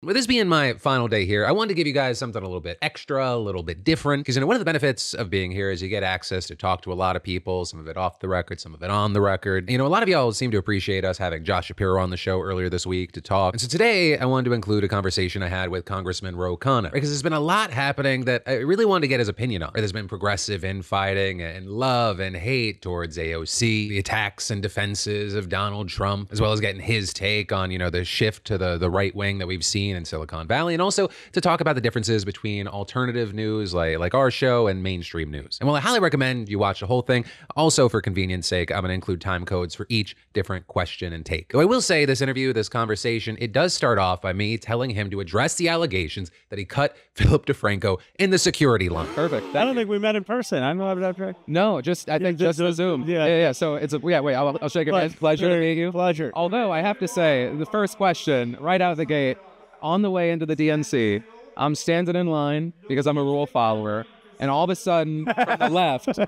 With this being my final day here, I wanted to give you guys something a little bit extra, a little bit different. Because you know, one of the benefits of being here is you get access to talk to a lot of people, some of it off the record, some of it on the record. You know, a lot of y'all seem to appreciate us having Josh Shapiro on the show earlier this week to talk. And so today, I wanted to include a conversation I had with Congressman Ro Khanna. Because there's been a lot happening that I really wanted to get his opinion on. There's been progressive infighting and love and hate towards AOC, the attacks and defenses of Donald Trump, as well as getting his take on, you know, the shift to the, the right wing that we've seen in Silicon Valley, and also to talk about the differences between alternative news like, like our show and mainstream news. And while I highly recommend you watch the whole thing, also for convenience sake, I'm going to include time codes for each different question and take. Though I will say this interview, this conversation, it does start off by me telling him to address the allegations that he cut Philip DeFranco in the security line. Perfect. I That- don't think we met in person. I know that right. no, just I think just- just the Zoom. yeah. yeah, yeah. So it's a yeah. Wait, I'll, I'll shake your hand. Pleasure to meet you. Pleasure. Although I have to say, the first question right out of the gate, on the way into the DNC, I'm standing in line because I'm a rule follower, and all of a sudden, from the left,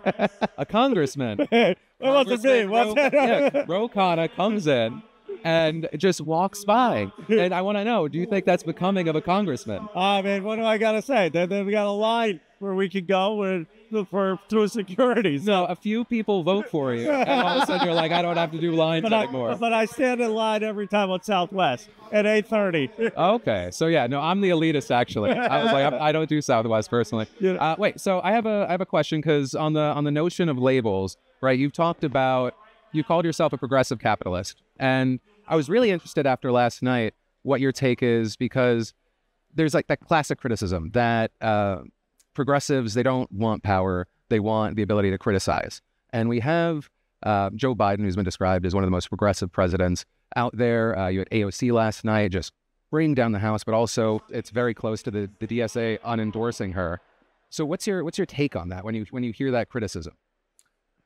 a congressman, It wasn't me. Congressman Was Ro, yeah, Ro Khanna comes in and just walks by, and I want to know: Do you think that's becoming of a congressman? Ah, I mean, what do I gotta say? Then, then we got a line where we could go look for through security. So, No, a few people vote for you, and all of a sudden you're like, I don't have to do lines but I, but I stand in line every time on Southwest at eight thirty. Okay, so yeah, no, I'm the elitist actually. I was like, I, I don't do Southwest personally. Uh, wait, so I have a I have a question because on the on the notion of labels, right? You've talked about you called yourself a progressive capitalist, and I was really interested after last night what your take is because there's like that classic criticism that uh, progressives they don't want power, they want the ability to criticize, and we have uh, Joe Biden, who's been described as one of the most progressive presidents out there. Uh, you had AOC last night just bringing down the House, but also it's very close to the, the DSA unendorsing her. So what's your what's your take on that when you when you hear that criticism?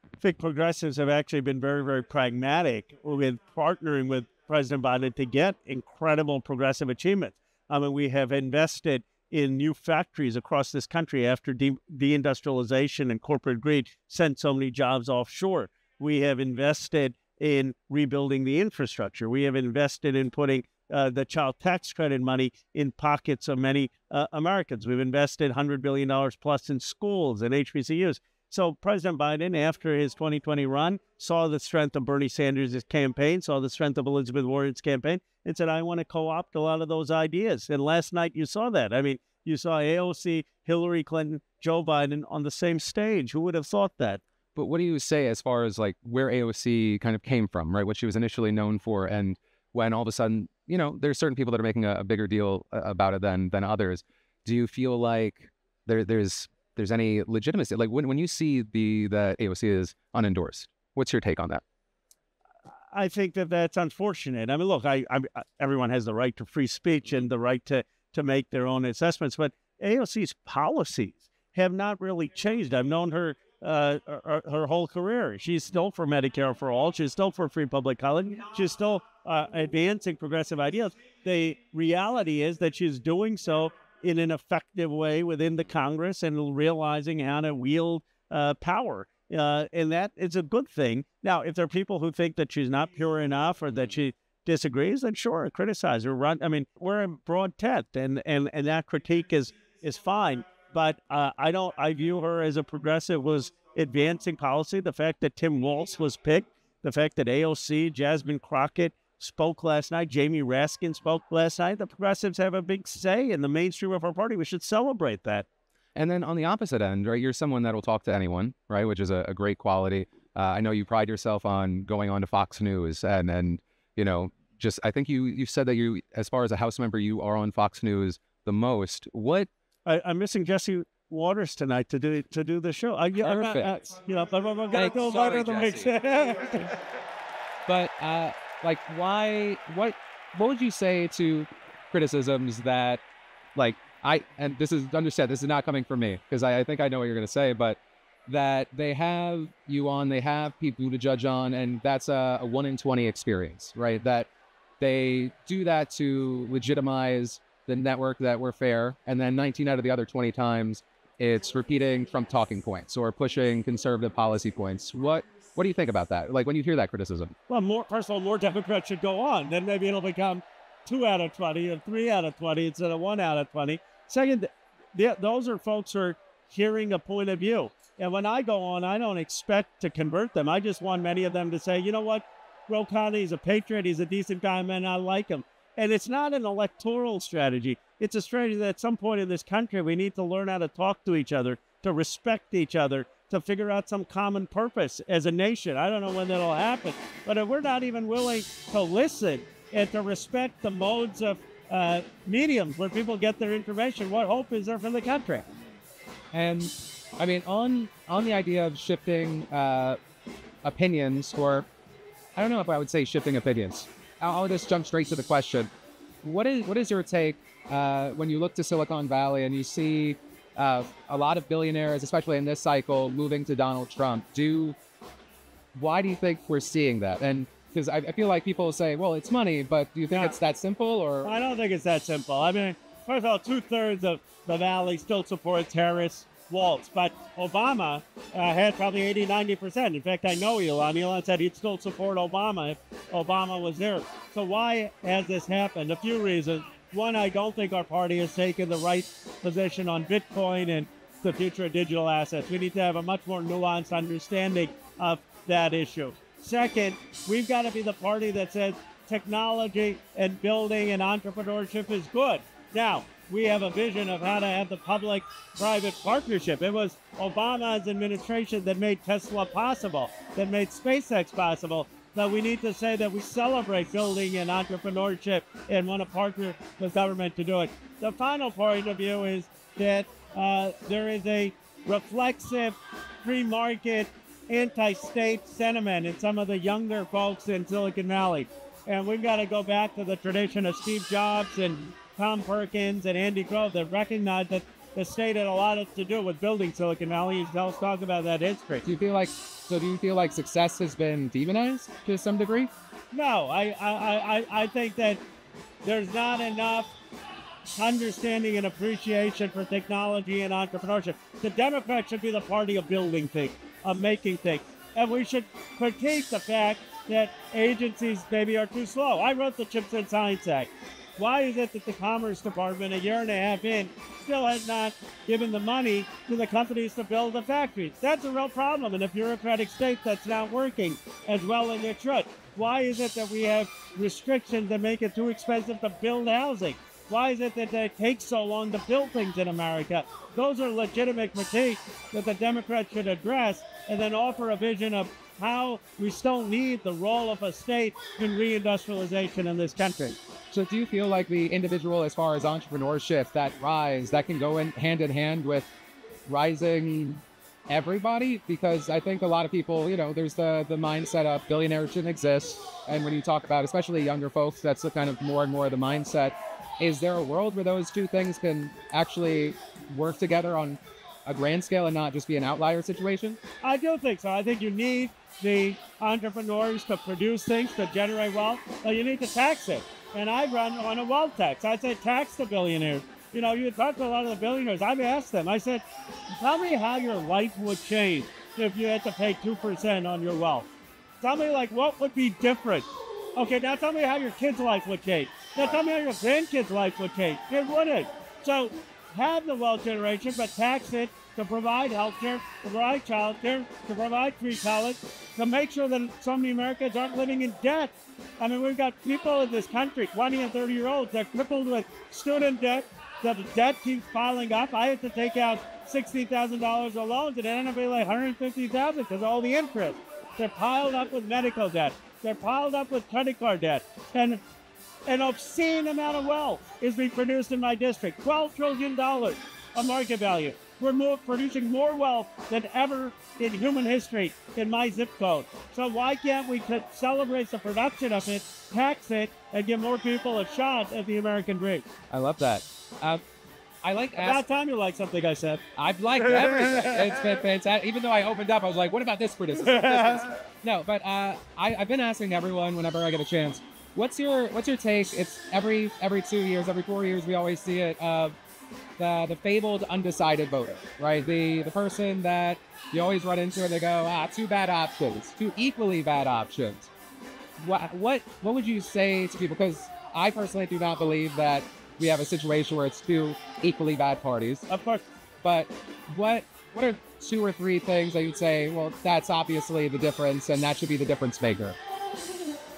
I think progressives have actually been very, very pragmatic with partnering with President Biden to get incredible progressive achievements. I mean, we have invested in new factories across this country after de- deindustrialization and corporate greed sent so many jobs offshore. We have invested in rebuilding the infrastructure. We have invested in putting uh, the child tax credit money in pockets of many uh, Americans. We've invested $100 billion plus in schools and HBCUs. So President Biden, after his 2020 run, saw the strength of Bernie Sanders' campaign, saw the strength of Elizabeth Warren's campaign, and said, I want to co-opt a lot of those ideas. And last night you saw that. I mean, you saw AOC, Hillary Clinton, Joe Biden on the same stage. Who would have thought that? But what do you say as far as like where AOC kind of came from, right? What she was initially known for, and when all of a sudden, you know, there's certain people that are making a, a bigger deal uh, about it than than others. Do you feel like there there's there's any legitimacy? Like when when you see the that AOC is unendorsed, what's your take on that? I think that that's unfortunate. I mean, look, I, I everyone has the right to free speech and the right to to make their own assessments, but AOC's policies have not really changed. I've known her uh, her, her whole career. She's still for Medicare for all. She's still for free public college. She's still uh, advancing progressive ideas. The reality is that she's doing so in an effective way within the Congress and realizing how to wield uh, power. Uh, and that is a good thing. Now, if there are people who think that she's not pure enough or that she disagrees, then sure, criticize her. Run. I mean, we're in broad tent, and and and that critique is is fine. But uh, I don't. I view her as a progressive was advancing policy. The fact that Tim Walz was picked, the fact that AOC, Jasmine Crockett spoke last night, Jamie Raskin spoke last night. The progressives have a big say in the mainstream of our party. We should celebrate that. And then on the opposite end, right, you're someone that will talk to anyone, right, which is a, a great quality. Uh, I know you pride yourself on going on to Fox News and and you know just I think you you said that you as far as a House member you are on Fox News the most. What I, I'm missing Jesse Watters tonight to do to do the show. I, yeah, I'm not- Perfect. uh, you know, but I'm gonna Thanks. go Sorry, right in the mix. but uh like why what what would you say to criticisms that like I and this is understand this is not coming from me because I, I think I know what you're gonna say, but that they have you on, they have people to judge on, and that's a, a one in twenty experience, right? That they do that to legitimize the network that we're fair, and then 19 out of the other 20 times it's repeating Trump talking points or pushing conservative policy points. What what do you think about that? Like when you hear that criticism? well, more first of all, more Democrats should go on. Then maybe it'll become two out of 20 or three out of 20 instead of one out of 20. Second, th- those are folks who are hearing a point of view. And when I go on, I don't expect to convert them. I just want many of them to say, you know what, Ro Khanna, he's a patriot, he's a decent guy, man, I like him. And it's not an electoral strategy. It's a strategy that at some point in this country, we need to learn how to talk to each other, to respect each other, to figure out some common purpose as a nation. I don't know when that'll happen, but if we're not even willing to listen and to respect the modes of uh, mediums where people get their information, what hope is there for the country? And I mean, on on the idea of shifting uh, opinions, or I don't know if I would say shifting opinions. I'll, just jump straight to the question. What is what is your take uh, when you look to Silicon Valley and you see uh, a lot of billionaires, especially in this cycle, moving to Donald Trump? Do why do you think we're seeing that? And because I, I, feel like people say, well, it's money, but do you think yeah. it's that simple? Or I don't think it's that simple. I mean, first of all, two thirds of the valley still support Harris Walz. But Obama uh, had probably 80, 90%. In fact, I know Elon. Elon said he'd still support Obama if Obama was there. So why has this happened? A few reasons. One, I don't think our party has taken the right position on Bitcoin and the future of digital assets. We need to have a much more nuanced understanding of that issue. Second, we've got to be the party that says technology and building and entrepreneurship is good. Now, we have a vision of how to have the public private partnership. It was Obama's administration that made Tesla possible, that made SpaceX possible. But we need to say that we celebrate building and entrepreneurship and want to partner with government to do it. The final point of view is that uh, there is a reflexive free market anti-state sentiment in some of the younger folks in Silicon Valley. And we've got to go back to the tradition of Steve Jobs and Tom Perkins and Andy Grove that recognized that the state had a lot to do with building Silicon Valley. Us talk about that history. Do you feel like so? Do you feel like success has been demonized to some degree? No, I I, I, I think that there's not enough understanding and appreciation for technology and entrepreneurship. The Democrats should be the party of building things, of making things, and we should critique the fact that agencies maybe are too slow. I wrote the Chips and Science Act. Why is it that the Commerce Department, a year and a half in, still has not given the money to the companies to build the factories? That's a real problem in a bureaucratic state that's not working as well as it should. Why is it that we have restrictions that make it too expensive to build housing? Why is it that it takes so long to build things in America? Those are legitimate critiques that the Democrats should address and then offer a vision of how we still need the role of a state in reindustrialization in this country. So do you feel like the individual, as far as entrepreneurship, that rise, that can go in hand in hand with rising everybody? Because I think a lot of people, you know, there's the the mindset of billionaires shouldn't exist, and when you talk about, especially younger folks, that's the kind of more and more of the mindset. Is there a world where those two things can actually work together on a grand scale and not just be an outlier situation? I do think so. I think you need the entrepreneurs to produce things to generate wealth, but you need to tax it. And I run on a wealth tax. I say tax the billionaires. You know, you talk to a lot of the billionaires. I've asked them, I said, tell me how your life would change if you had to pay 2% on your wealth. Tell me, like, what would be different? Okay, now tell me how your kid's life would change. Now tell me how your grandkid's life would change. It wouldn't. So have the wealth generation, but tax it to provide health care, to provide child care, to provide free college, to make sure that so many Americans aren't living in debt. I mean, we've got people in this country, 20 and 30 year olds, they're crippled with student debt. The debt keeps piling up. I had to take out $60,000 of loans, and it ended up being like 150000 because all the interest. They're piled up with medical debt. They're piled up with credit card debt. And an obscene amount of wealth is being produced in my district. $12 trillion of market value. We're more, producing more wealth than ever in human history in my zip code. So why can't we celebrate the production of it, tax it, and give more people a shot at the American dream? I love that. Uh, I like. Ask- About time you like something I said. I've liked everything. it's been fantastic. Even though I opened up, I was like, "What about this criticism?" no, but uh, I, I've been asking everyone whenever I get a chance. What's your What's your take? It's every every two years, every four years, we always see it. Uh, the the fabled undecided voter, right? The the person that you always run into and they go, ah, two bad options, two equally bad options. What what what would you say to people? Because I personally do not believe that we have a situation where it's two equally bad parties. Of course. But what what are two or three things that you'd say, well, that's obviously the difference and that should be the difference maker?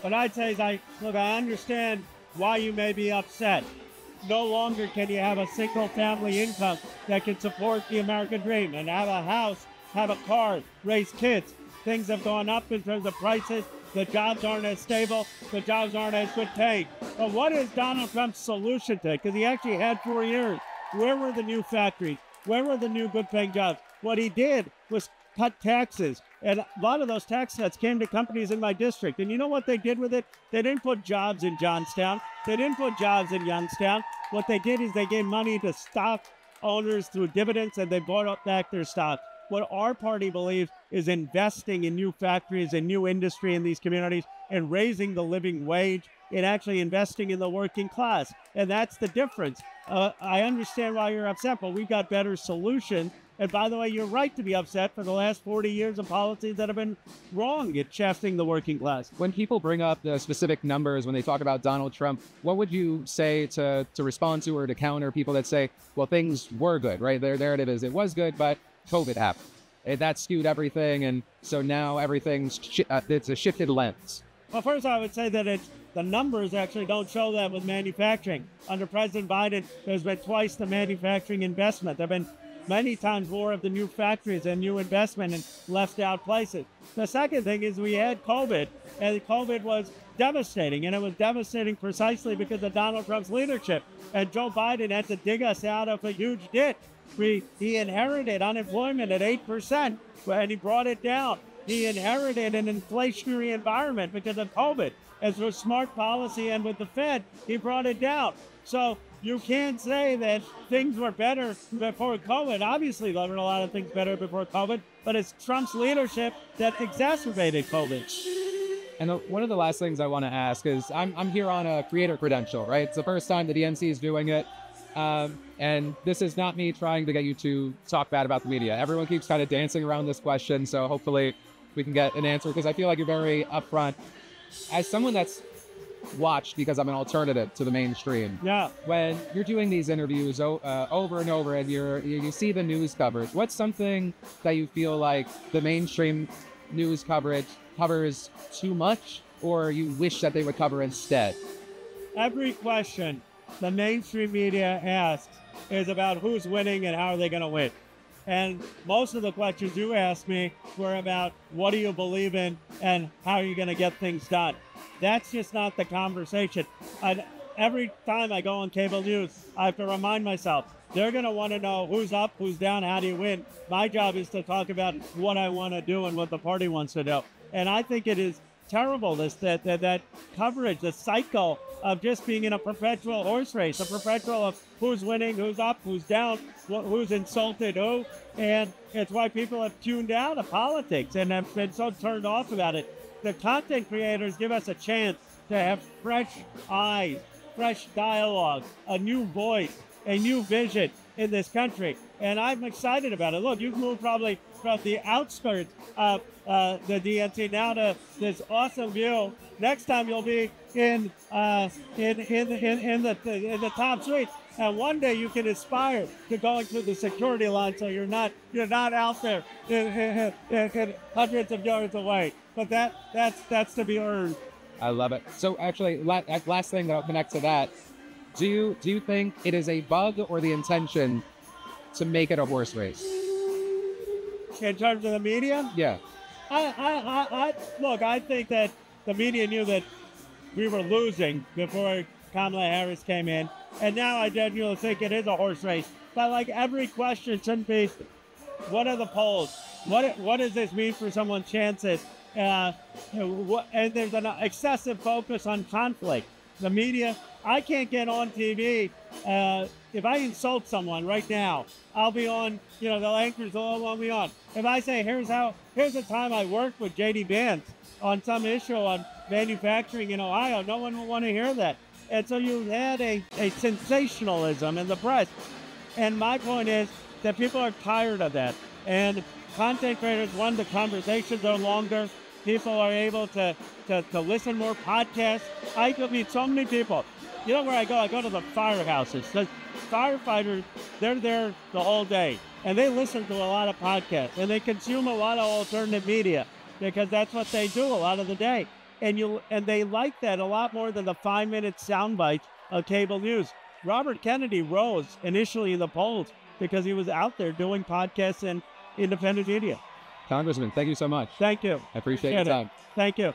What I'd say is I look, I understand why you may be upset. No longer can you have a single family income that can support the American dream and have a house, have a car, raise kids. Things have gone up in terms of prices. The jobs aren't as stable. The jobs aren't as good paid. But what is Donald Trump's solution to it? Because he actually had four years. Where were the new factories? Where were the new good paying jobs? What he did was cut taxes. And a lot of those tax cuts came to companies in my district. And you know what they did with it? They didn't put jobs in Johnstown. They didn't put jobs in Youngstown. What they did is they gave money to stock owners through dividends and they bought up back their stock. What our party believes is investing in new factories and new industry in these communities and raising the living wage and actually investing in the working class. And that's the difference. Uh, I understand why you're upset, but we've got better solutions. And by the way, you're right to be upset for the last 40 years of policies that have been wrong at shafting the working class. When people bring up the specific numbers, when they talk about Donald Trump, what would you say to, to respond to or to counter people that say, well, things were good, right? Their narrative is it was good, but COVID happened. That skewed everything. And so now everything's, sh- uh, it's a shifted lens. Well, first, I would say that it's the numbers actually don't show that with manufacturing. Under President Biden, there's been twice the manufacturing investment. There have been many times more of the new factories and new investment in left out places. The second thing is we had COVID, and COVID was devastating, and it was devastating precisely because of Donald Trump's leadership. And Joe Biden had to dig us out of a huge ditch. We, he inherited unemployment at 8%, and he brought it down. He inherited an inflationary environment because of COVID. And through smart policy and with the Fed, he brought it down. So you can't say that things were better before COVID. Obviously, there were a lot of things better before COVID, but it's Trump's leadership that exacerbated COVID. And one of the last things I want to ask is I'm, I'm here on a creator credential, right? It's the first time the DNC is doing it. Um, and this is not me trying to get you to talk bad about the media. Everyone keeps kind of dancing around this question. So hopefully we can get an answer because I feel like you're very upfront. As someone that's watched because I'm an alternative to the mainstream. Yeah. When you're doing these interviews uh, over and over, and you're you see the news coverage, what's something that you feel like the mainstream news coverage covers too much, or you wish that they would cover instead? Every question the mainstream media asks is about who's winning and how are they going to win. And most of the questions you asked me were about what do you believe in and how are you going to get things done. That's just not the conversation. And every time I go on cable news, I have to remind myself they're going to want to know who's up, who's down, how do you win. My job is to talk about what I want to do and what the party wants to do. And I think it is terrible this that, that that coverage, the cycle of just being in a perpetual horse race, a perpetual of who's winning, who's up, who's down, who's insulted who, and it's why people have tuned out of politics and have been so turned off about it. The content creators give us a chance to have fresh eyes, fresh dialogue, a new voice, a new vision in this country. And I'm excited about it. Look, you've moved probably from the outskirts of uh, the DNC now to this awesome view. Next time you'll be in uh, in, in, in, in the in the top suite, and one day you can aspire to going through the security line, so you're not you're not out there in, in, hundreds of yards away. But that that's that's to be earned. I love it. So actually, last thing that'll connect to that. Do you do you think it is a bug or the intention to make it a horse race? In terms of the media? Yeah. I, I, I, I look, I think that the media knew that we were losing before Kamala Harris came in. And now I genuinely think it is a horse race. But like every question shouldn't be, what are the polls? What, what does this mean for someone's chances? Uh, and there's an excessive focus on conflict. The media, I can't get on TV. Uh, if I insult someone right now, I'll be on, you know, the anchors all want me on. If I say, here's how, here's the time I worked with JD Vance on some issue on manufacturing in Ohio, no one will want to hear that. And so you had a, a sensationalism in the press. And my point is that people are tired of that. And content creators, one, the conversations are longer. People are able to, to, to listen more podcasts. I could meet so many people You know where I go? I go to the firehouses. The firefighters, they're there the whole day, and they listen to a lot of podcasts, and they consume a lot of alternative media because that's what they do a lot of the day. And you and they like that a lot more than the five-minute sound bites of cable news. Robert Kennedy rose initially in the polls because he was out there doing podcasts and independent media. Congressman, thank you so much. Thank you. I appreciate Appreciate your it. time. Thank you.